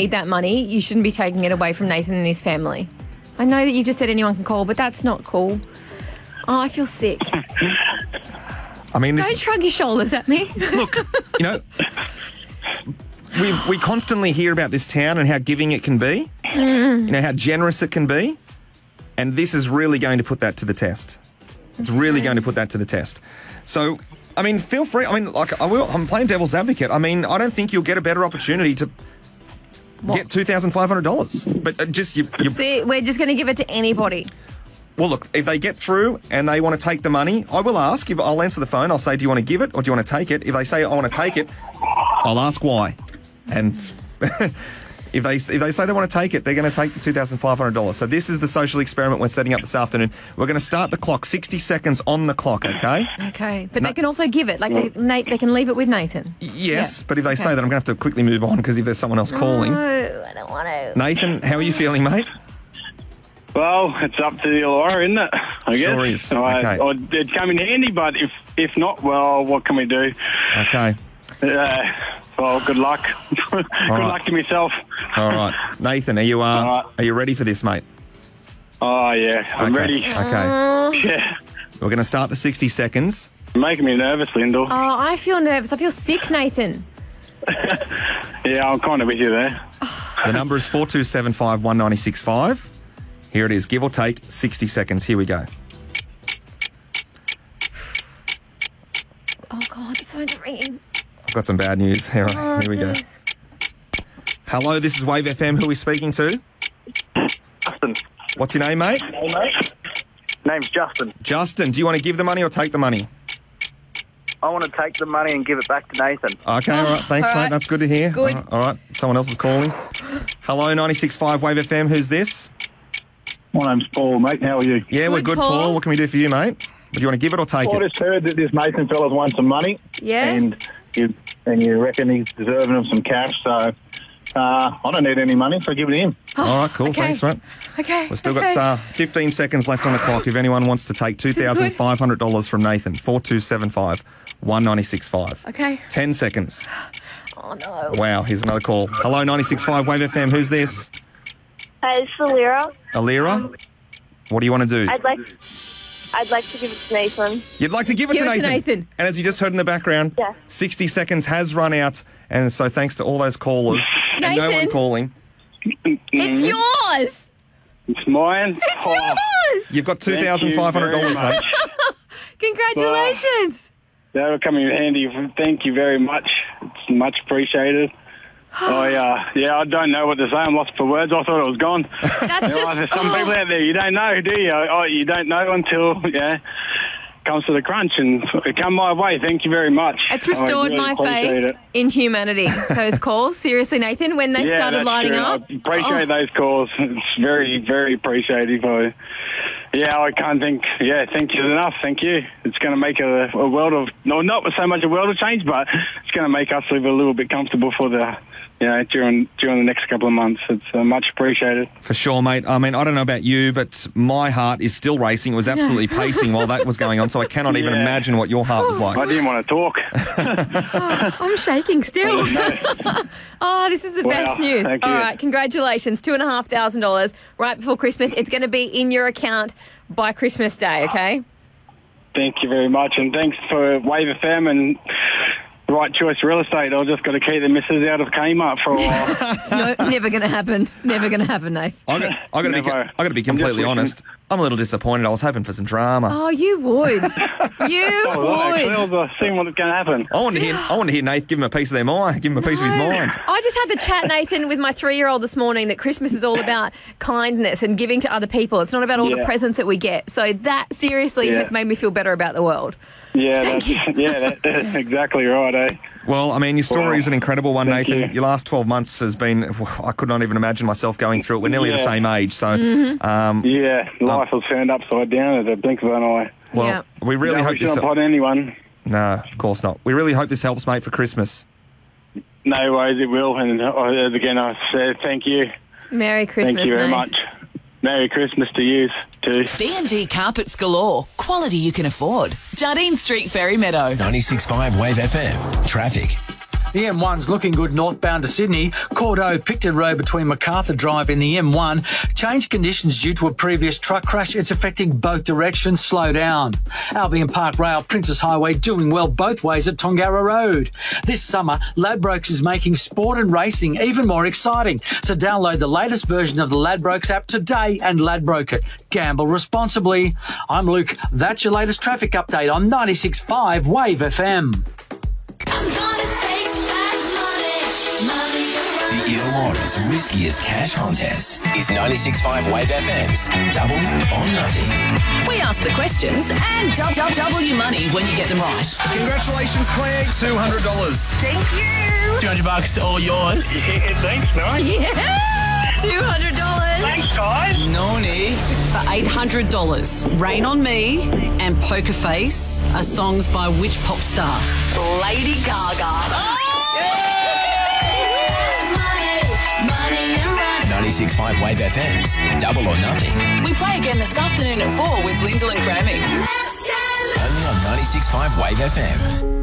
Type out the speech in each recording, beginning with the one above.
need that money, you shouldn't be taking it away from Nathan and his family. I know that you just said anyone can call, but that's not cool. Oh, I feel sick. I mean, this Don't shrug your shoulders at me. look, you know, we we constantly hear about this town and how giving it can be, Mm. you know, how generous it can be, and this is really going to put that to the test. It's really going to put that to the test. So, I mean, feel free. I mean, like, I will. I'm playing devil's advocate. I mean, I don't think you'll get a better opportunity to get two thousand five hundred dollars. But uh, just you, you See, we're just going to give it to anybody. well, look, if they get through and they want to take the money, I will ask. If I'll answer the phone, I'll say, "Do you want to give it or do you want to take it?" If they say, "I want to take it," I'll ask why. And if they if they say they want to take it, they're going to take the two thousand five hundred dollars. So this is the social experiment we're setting up this afternoon. We're going to start the clock, sixty seconds on the clock. Okay. Okay, but they can also give it. Like they, Nate, they can leave it with Nathan. Yes, Yeah. but if they say that, I'm going to have to quickly move on because if there's someone else calling, No, I don't want to. Nathan, how are you feeling, mate? Well, it's up to the lawyer, isn't it? I guess. Sure is. So I- Okay. I- it'd come in handy, but if if not, well, what can we do? Okay. Uh, well, good luck. good right. luck to myself. All right, Nathan, are you uh, All right. are you ready for this, mate? Oh yeah, I'm okay. ready. Okay. Yeah, We're going to start the 60 seconds. You're making me nervous, Lyndal. Oh, I feel nervous. I feel sick, Nathan. Yeah, I'm kind of with you there. The number is 4275 1965. Here it is, give or take 60 seconds. Here we go. Oh God, the phone's ringing. I've got some bad news. Here, Oh, here we go. Hello, this is Wave FM. Who are we speaking to? Justin. What's your name, mate? Mate. Name's Justin. Justin, do you want to give the money or take the money? I want to take the money and give it back to Nathan. Okay, all right. Thanks, all mate. That's good to hear. Good. All right, all right. Someone else is calling. Hello, 96.5 Wave FM. Who's this? My name's Paul, mate. How are you? Yeah, we're Good, good, Paul. Paul. What can we do for you, mate? Do you want to give it or take it? I it? just heard that this Nathan fella's won some money. Yes. And you, and you reckon he's deserving of some cash, so uh, I don't need any money, so give it to him. All right, cool. okay. Thanks, mate. Okay. We've still okay. got uh, 15 seconds left on the clock. If anyone wants to take $2,500 from Nathan, 4275 1965. Okay. 10 seconds. Oh no. Wow, here's another call. Hello, 96.5 Wave FM. Who's this? Hi, it's Alira. Alira? What do you want to do? I'd like, I'd like to give it to Nathan. You'd like to give it, Give to, it to Nathan. Nathan. And as you just heard in the background, Yeah. 60 seconds has run out. And so thanks to all those callers and no one Nathan. calling, It's yours. It's mine. It's Oh, yours. you've got thank you $2,500, very mate. much. Congratulations. That will come in handy. Thank you very much. It's much appreciated. I, uh, yeah, I don't know what to say. I'm lost for words. I thought it was gone. That's You know, just. there's some oh. people out there you don't know, do you? Oh, you don't know until yeah comes to the crunch, and it come my way. Thank you very much. It's restored really my faith it. in humanity. Those calls, seriously, Nathan, when they yeah, started that's lining true. up. I appreciate oh, those calls. It's very, very appreciative. I, yeah, I can't think. Yeah, thank you enough. Thank you. It's going to make a, a world of no, not so much a world of change, but it's going to make us live a little bit comfortable for the. You know, during during the next couple of months, it's uh, much appreciated. For sure, mate. I mean, I don't know about you, but my heart is still racing. It was absolutely pacing while that was going on, so I cannot even imagine what your heart was like. I didn't want to talk. I'm shaking still. Oh, this is the Wow, best news. thank All you. right, congratulations. Two and a half thousand dollars right before Christmas. It's going to be in your account by Christmas Day, okay? Thank you very much, and thanks for Wave FM and Right Choice Real Estate. I've just got to keep the missus out of Kmart for a while. It's no, never going to happen. Never going to happen, Nate. I got, I got to be, Never. I got to be completely honest. I'm a little disappointed. I was hoping for some drama. Oh, you would. You Oh, well, actually, I would. was seeing what's going to happen. I want to hear, I want to hear Nath give him a piece of their mind, give him a piece of his mind. I just had the chat, Nathan, with my three year old this morning that Christmas is all about kindness and giving to other people. It's not about all the presents that we get. So that seriously Yeah. has made me feel better about the world. Yeah, Thank that's, yeah, that, that's exactly right, eh? Well, I mean, your story Wow. is an incredible one, Thank Nathan. you. Your last 12 months has been, I could not even imagine myself going through it. We're nearly the same age. So, Mm-hmm. um, Yeah, life was turned upside down at the blink of an eye. well, Yeah. we really Don't hope wish this. it upon anyone. No, of course not. We really hope this helps, mate, for Christmas. No worries, it will. And uh, again, I say thank you. Merry Christmas, Thank you very Nate. much. Merry Christmas to you too. B&D Carpets Galore. Quality you can afford. Jardine Street, Fairy Meadow. 96.5 Wave FM. Traffic. The M1's looking good northbound to Sydney. Cordo Picton Road between MacArthur Drive and the M1. Change conditions due to a previous truck crash. It's affecting both directions. Slow down. Albion Park Rail, Princes Highway doing well both ways at Tongarra Road. This summer, Ladbrokes is making sport and racing even more exciting. So download the latest version of the Ladbrokes app today and Ladbroke it. Gamble responsibly. I'm Luke. That's your latest traffic update on 96.5 Wave FM. The Illawarra's riskiest cash contest is 96.5 Wave FM's Double or Nothing. We ask the questions and dou- dou- double your money when you get them right. Congratulations, Claire. Two hundred dollars. Thank you. 200 bucks, all yours. Yeah, thanks, mate. Yeah. $200. Thanks, guys. No need. For $800, Rain on Me and Poker Face are songs by which pop star? Lady Gaga. Oh, 96.5 Wave FM's Double or Nothing. We play again this afternoon at 4 with Lyndal and Crammy. Only on 96.5 Wave FM.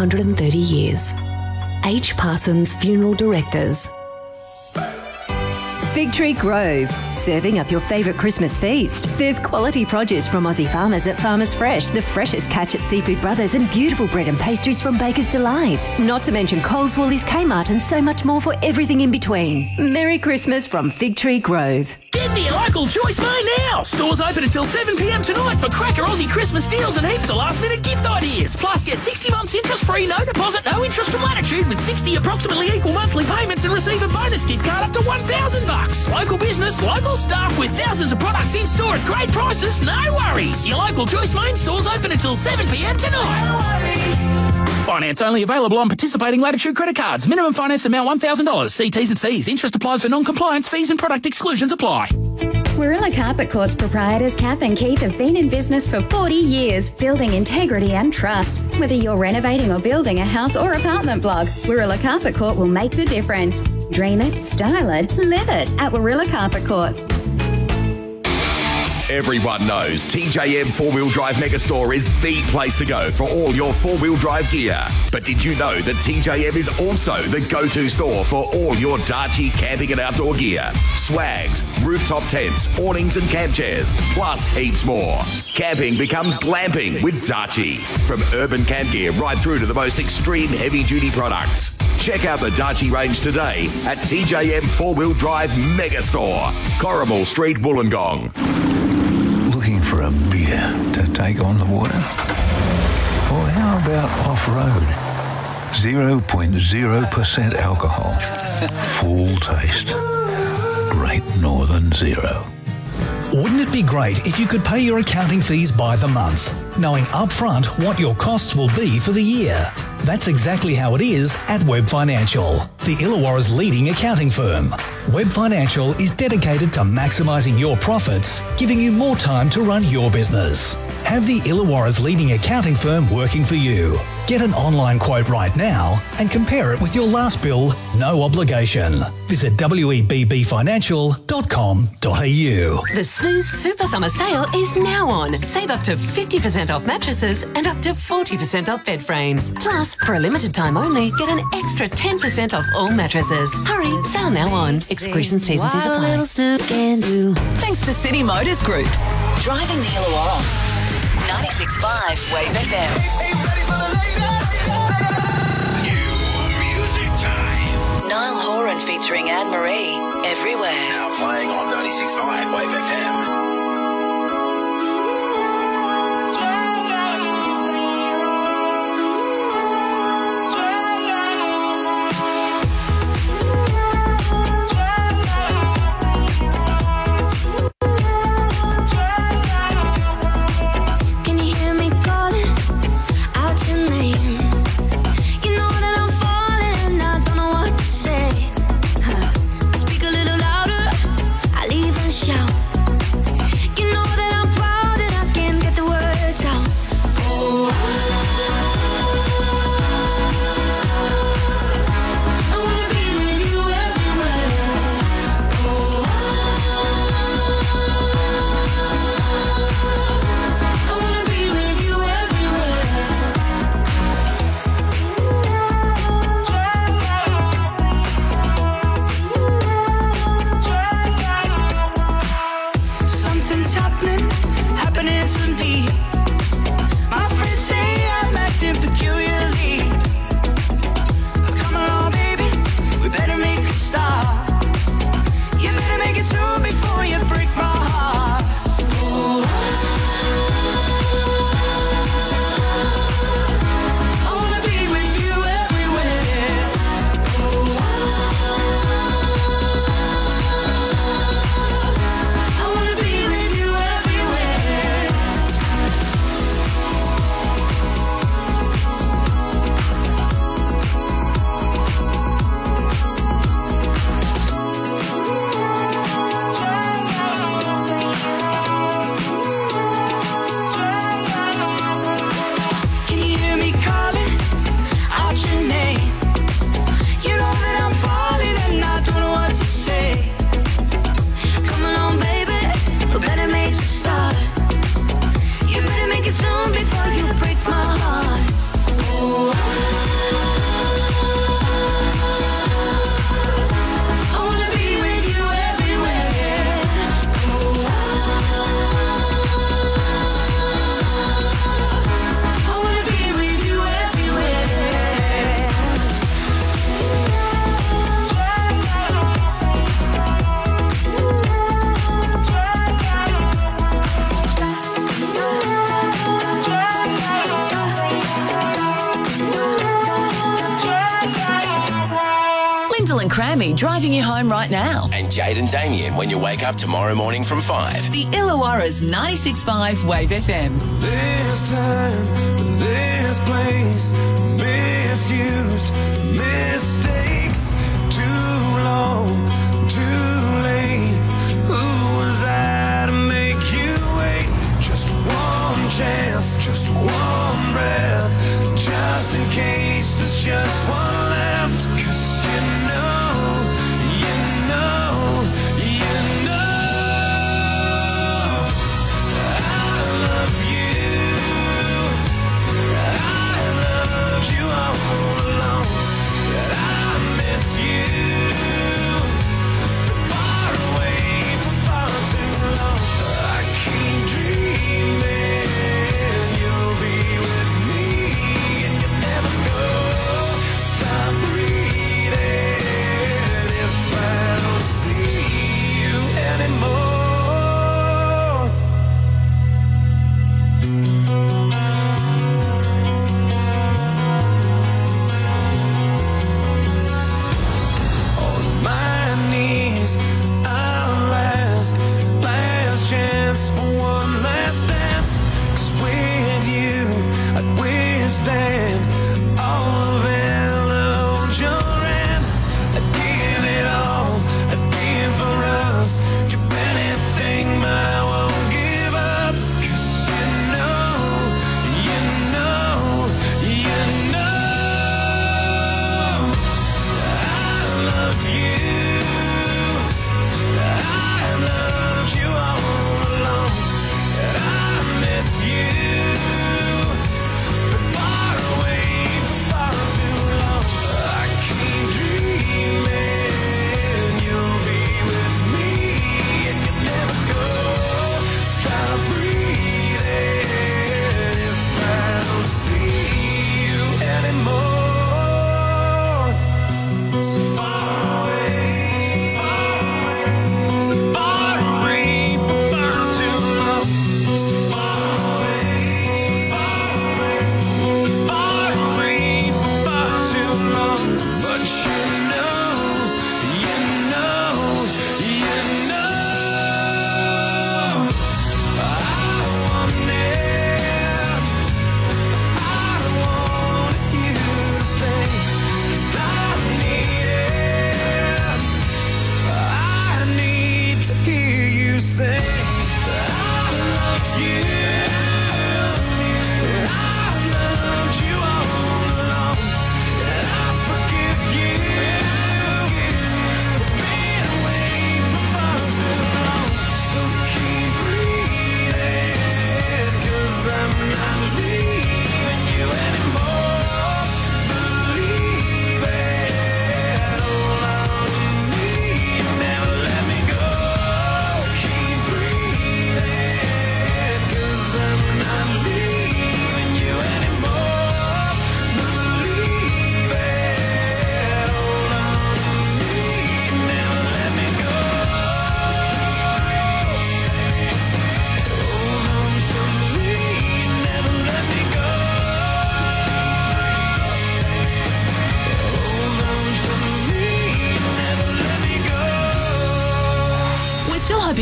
130 years. H. Parsons Funeral Directors. Fig Tree Grove, serving up your favourite Christmas feast. There's quality produce from Aussie farmers at Farmers Fresh, the freshest catch at Seafood Brothers, and beautiful bread and pastries from Baker's Delight. Not to mention Coles, Woolies, Kmart, and so much more for everything in between. Merry Christmas from Fig Tree Grove. Get me local Joyce Mayne now. Stores open until 7 p.m. tonight for cracker Aussie Christmas deals and heaps of last minute gift ideas. Plus, get 60 months interest free, no deposit, no interest from Latitude with 60 approximately equal monthly payments and receive a bonus gift card up to 1,000 bucks. Local business, local staff with thousands of products in store at great prices. No worries. Your local Joyce Mayne stores open until 7 p.m. tonight. No Finance only available on participating Latitude credit cards. Minimum finance amount $1,000. See T's and C's. Interest applies for non-compliance. Fees and product exclusions apply. Warilla Carpet Courts proprietors Kath and Keith have been in business for 40 years, building integrity and trust. Whether you're renovating or building a house or apartment block, Warilla Carpet Court will make the difference. Dream it, style it, live it at Warilla Carpet Court. Everyone knows TJM Four Wheel Drive Megastore is the place to go for all your four wheel drive gear. But did you know that TJM is also the go to store for all your Darche camping and outdoor gear? Swags, rooftop tents, awnings, and camp chairs, plus heaps more. Camping becomes glamping with Darche. From urban camp gear right through to the most extreme heavy duty products. Check out the Darche range today at TJM Four Wheel Drive Megastore, Corrimal Street, Wollongong. Looking for a beer to take on the water? Or how about off road? 0.0% alcohol. Full taste. Great Northern Zero. Wouldn't it be great if you could pay your accounting fees by the month, knowing upfront what your costs will be for the year? That's exactly how it is at Webb Financial, the Illawarra's leading accounting firm. Webb Financial is dedicated to maximising your profits, giving you more time to run your business. Have the Illawarra's leading accounting firm working for you. Get an online quote right now and compare it with your last bill, no obligation. Visit webbfinancial.com.au. The Snooze Super Summer Sale is now on. Save up to 50% off mattresses and up to 40% off bed frames. Plus, for a limited time only, get an extra 10% off all mattresses. Hurry, sale now on. Exclusions, T's and C's apply. Thanks to City Motors Group. Driving the Illawarra. 96.5 Wave FM. Music time. Niall Horan featuring Anne Marie. Everywhere. Now playing on 96.5 Wave FM. Now. And Jade and Damien when you wake up tomorrow morning from 5. The Illawarra's 96.5 Wave FM.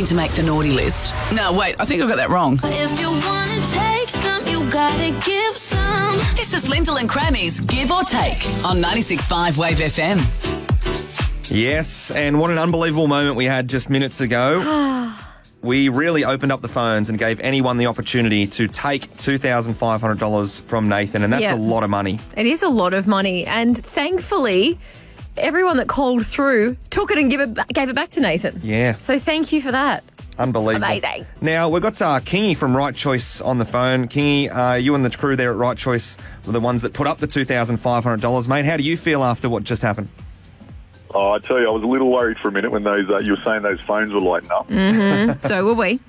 To make the naughty list. No, wait, I think I got that wrong. If you wanna take some, you gotta give some. This is Lyndal and Crammy's Give or Take on 96.5 Wave FM. Yes, and what an unbelievable moment we had just minutes ago. we really opened up the phones and gave anyone the opportunity to take $2,500 from Nathan, and that's Yeah. a lot of money. It is a lot of money, and thankfully, everyone that called through took it and give it, gave it back to Nathan. Yeah. So thank you for that. Unbelievable. Amazing. Now, we've got uh, Kingy from Right Choice on the phone. Kingy, uh, you and the crew there at Right Choice were the ones that put up the $2,500, mate. How do you feel after what just happened? Oh, I tell you, I was a little worried for a minute when those uh, you were saying those phones were lighting up. hmm so were we.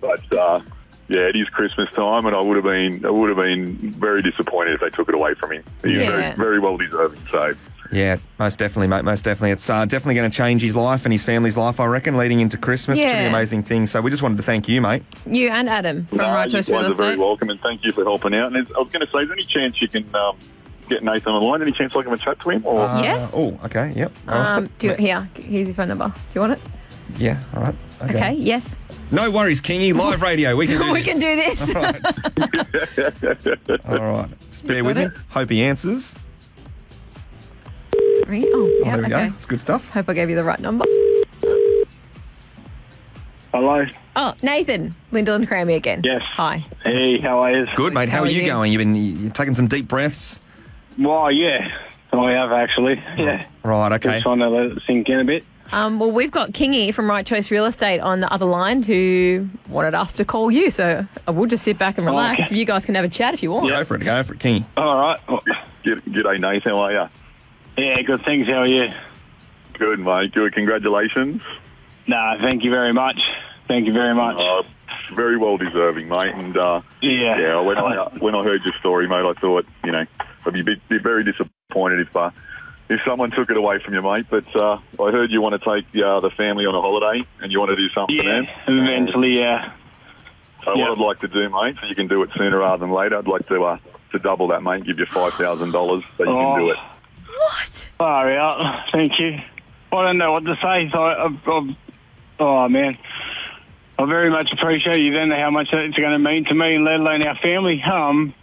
But uh, yeah, it is Christmas time, and I would have been I would have been very disappointed if they took it away from him. He's Yeah. very, very well deserving. So Yeah, most definitely, mate. Most definitely. It's uh, definitely going to change his life and his family's life, I reckon, leading into Christmas. Pretty Yeah. amazing thing. So we just wanted to thank you, mate. you and Adam from no, Right you Choice guys Real are very welcome, and thank you for helping out. And I was going to say, is there any chance you can um, get Nathan on the line? Any chance I can have a chat to him? Or Uh, Yes. Oh, okay. Yep. All right. Um, do you, here, here's your phone number. Do you want it? yeah. All right. Okay. Okay. Yes. No worries, Kingy. Live radio. We can do we this. can do this. All right. Just bear with me. Hope he answers. Sorry. Oh, Oh, yeah. there we okay. go. It's good stuff. Hope I gave you the right number. Hello. Oh, Nathan, Lyndal and Crammy again. Yes. Hi. Hey, how are you? Good, mate. How, How are are you you? going? You've been you taking some deep breaths. Well, yeah. I have actually. Yeah. Right. Okay. Just trying to let it sink in a bit. Um, well, we've got Kingy from Right Choice Real Estate on the other line who wanted us to call you. So I will just sit back and relax. okay. You guys can have a chat if you want. Go for it. Go for it, Kingy. All right. G'day, g'day, Nathan. How are you? Yeah, good. Thanks. How are you? Good, mate. Good. Congratulations. Nah, thank you very much. Thank you very much. Uh, very well deserving, mate. And uh, Yeah. yeah, when I uh, when I heard your story, mate, I thought you know I'd be, be very disappointed if uh, if someone took it away from you, mate. But uh, I heard you want to take uh, the family on a holiday and you want to do something. Yeah, man. eventually, yeah. So Yeah. what I'd like to do, mate, so you can do it sooner rather than later. I'd like to uh, to double that, mate. Give you five thousand dollars so you Oh. can do it. What? Far out. Thank you. I don't know what to say. So I, I, I, oh man, I very much appreciate you. Then how much it's going to mean to me, and let alone our family. Um,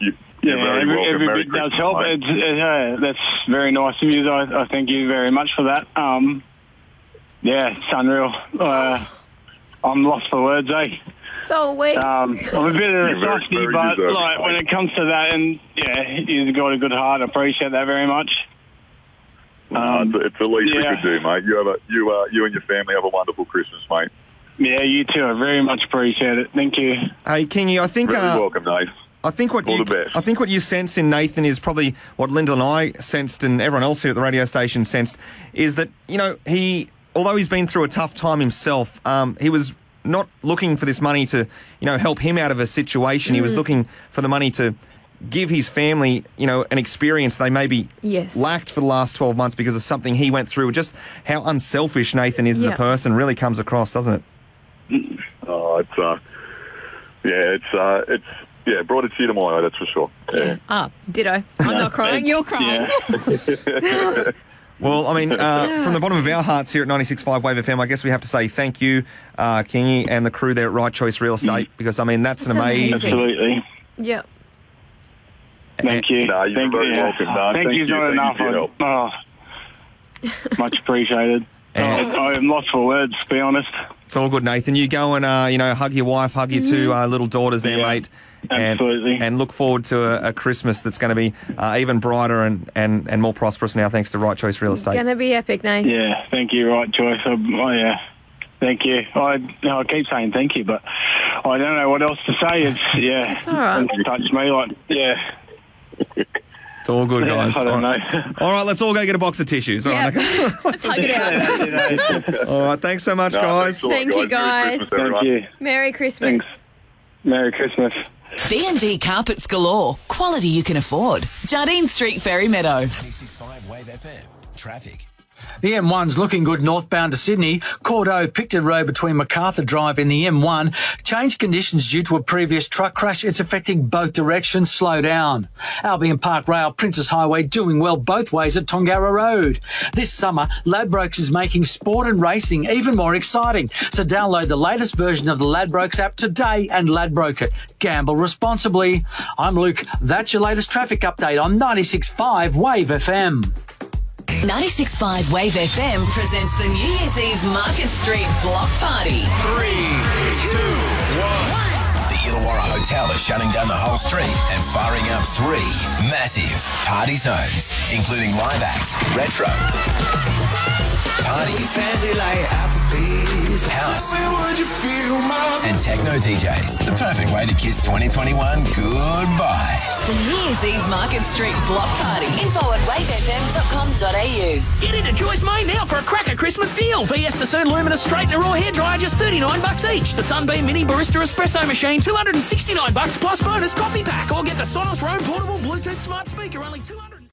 You, yeah, every, every Merry bit does help. mate. It's, uh, that's very nice of you. I, I thank you very much for that. Um, yeah, it's unreal. Uh, I'm lost for words, eh? So we. Um, I'm a bit of a You're softy, but like when it comes to that, and yeah, you've got a good heart. I appreciate that very much. Uh, it's, it's the least yeah. we could do, mate. You have a you uh, you and your family have a wonderful Christmas, mate. Yeah, you too. I very much appreciate it. Thank you. Hey, Kingy. I think. Very uh, welcome, Dave. I think what All you. I think what you sense in Nathan is probably what Linda and I sensed, and everyone else here at the radio station sensed, is that you know he, although he's been through a tough time himself, um, he was not looking for this money to you know help him out of a situation. He was Mm. looking for the money to give his family you know an experience they maybe Yes. lacked for the last 12 months because of something he went through. Just how unselfish Nathan is as a person really comes across, doesn't it? Oh, it's uh, yeah, it's uh, it's yeah, brought a tear to my eye, that's for sure. Yeah. Ah, ditto. I'm not crying. You're crying. Yeah. Well, I mean, uh, Yeah. from the bottom of our hearts here at 96.5 Wave FM, I guess we have to say thank you, uh, Kingy, and the crew there at Right Choice Real Estate, because, I mean, that's an amazing... amazing. Absolutely. Yeah. Thank you. No, you're thank very you. welcome, Dan. Thank, Thank you, you. not Thank enough. for your I- Oh, much appreciated. I, I'm lost for words, to be honest. It's all good, Nathan. You go and, uh, you know, hug your wife, hug your two uh, little daughters there, mate. And, absolutely. And look forward to a, a Christmas that's going to be uh, even brighter and, and, and more prosperous now, thanks to Right Choice Real Estate. It's Gonna be epic, Nate. Yeah, thank you, right choice. I, oh, yeah. Thank you. I, I keep saying thank you, but I don't know what else to say. It's, yeah. It's all right. It's touched me like, yeah. It's all good, Yeah, guys. I don't all right. know. All right, let's all go get a box of tissues. All right, okay? Let's hug it out. all right, thanks so much, No, guys. thanks Thank you, Merry guys. Christmas, Thank everyone. you. Merry Christmas. Thanks. Merry Christmas. B&D Carpets Galore. Quality you can afford. Jardine Street, Fairy Meadow. 96.5 Wave FM. Traffic. The M1's looking good northbound to Sydney. Cordo Picton Road between MacArthur Drive and the M1. Change conditions due to a previous truck crash. It's affecting both directions. Slow down. Albion Park Rail, Princes Highway doing well both ways at Tongarra Road. This summer, Ladbrokes is making sport and racing even more exciting. So download the latest version of the Ladbrokes app today and Ladbroke it. Gamble responsibly. I'm Luke. That's your latest traffic update on 96.5 Wave FM. 96.5 Wave FM presents the New Year's Eve Market Street Block Party. Three, two, one. The Illawarra Hotel is shutting down the whole street and firing up three massive party zones, including live acts, retro, party, Fancy like Applebee's. House, Would you feel my and techno DJs. The perfect way to kiss 2021 goodbye. The New Year's Eve Market Street Block Party. Info at wavefm.com.au. Get into Joyce Mayne now for a cracker Christmas deal. VS Sassoon Luminous Straightener or Hair Dryer just 39 bucks each. The Sunbeam Mini Barista Espresso Machine 269 bucks plus bonus coffee pack. Or get the Sonos Roam Portable Bluetooth Smart Speaker only 200